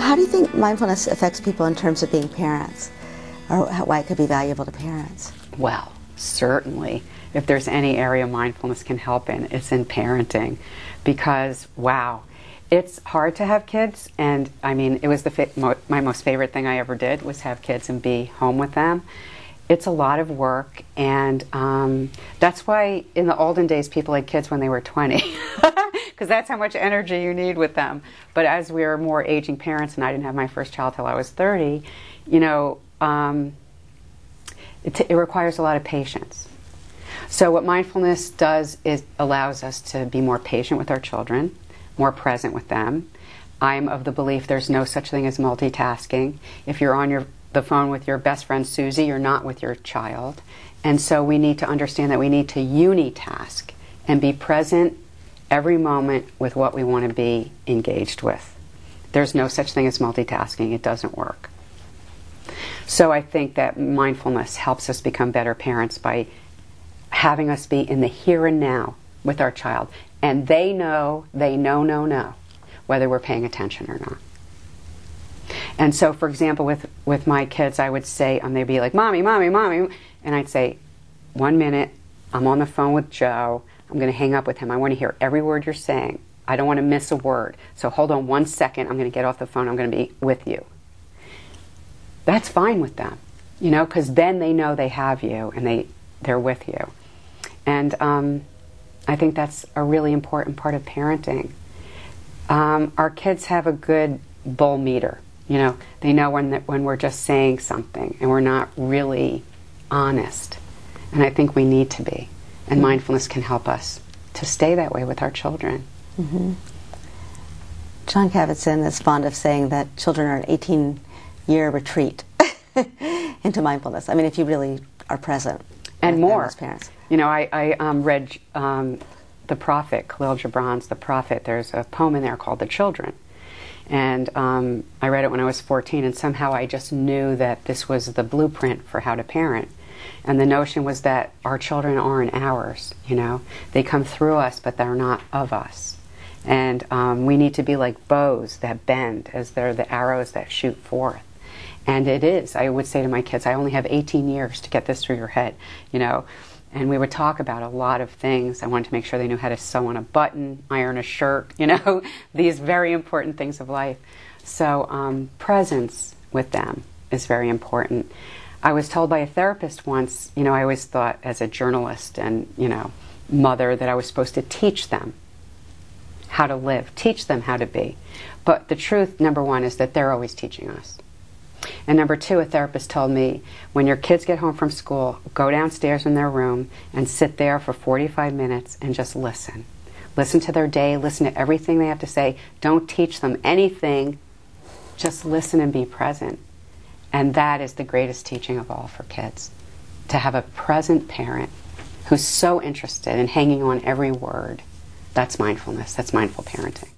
How do you think mindfulness affects people in terms of being parents, or why it could be valuable to parents? Well, certainly, if there's any area mindfulness can help in, it's in parenting, because wow, it's hard to have kids, and I mean, it was the fa- my most favorite thing I ever did was have kids and be home with them. It's a lot of work, and um, that's why in the olden days people had kids when they were 20, because that's how much energy you need with them. But as we are more aging parents, and I didn't have my first child till I was 30, you know, um, it, t- it requires a lot of patience. So what mindfulness does is allows us to be more patient with our children more present with them. I'm of the belief there's no such thing as multitasking. If you're on your, the phone with your best friend Susie, you're not with your child. And so we need to understand that we need to unitask and be present every moment with what we want to be engaged with. There's no such thing as multitasking, it doesn't work. So I think that mindfulness helps us become better parents by having us be in the here and now with our child and they know, they know, know, know whether we're paying attention or not. And so, for example, with, with my kids, I would say, and they'd be like, Mommy, Mommy, Mommy. And I'd say, One minute, I'm on the phone with Joe. I'm going to hang up with him. I want to hear every word you're saying. I don't want to miss a word. So hold on one second. I'm going to get off the phone. I'm going to be with you. That's fine with them, you know, because then they know they have you and they, they're with you. And um, I think that's a really important part of parenting. Um, our kids have a good bull meter. You know, they know when the, when we're just saying something and we're not really honest. And I think we need to be. And mindfulness can help us to stay that way with our children. Mm-hmm. Jon Kabat-Zinn is fond of saying that children are an 18 year retreat into mindfulness. I mean, if you really are present and more as parents. You know, I, I um, read um, the Prophet, Kahlil Gibran's The Prophet. There's a poem in there called The Children. And um, I read it when I was 14, and somehow I just knew that this was the blueprint for how to parent. And the notion was that our children aren't ours, you know. They come through us, but they're not of us. And um, we need to be like bows that bend as they're the arrows that shoot forth. And it is. I would say to my kids, I only have 18 years to get this through your head, you know. And we would talk about a lot of things. I wanted to make sure they knew how to sew on a button, iron a shirt, you know, these very important things of life. So, um, presence with them is very important. I was told by a therapist once, you know, I always thought as a journalist and, you know, mother that I was supposed to teach them how to live, teach them how to be. But the truth, number one, is that they're always teaching us. And number two, a therapist told me when your kids get home from school, go downstairs in their room and sit there for 45 minutes and just listen. Listen to their day, listen to everything they have to say. Don't teach them anything, just listen and be present. And that is the greatest teaching of all for kids to have a present parent who's so interested in hanging on every word. That's mindfulness, that's mindful parenting.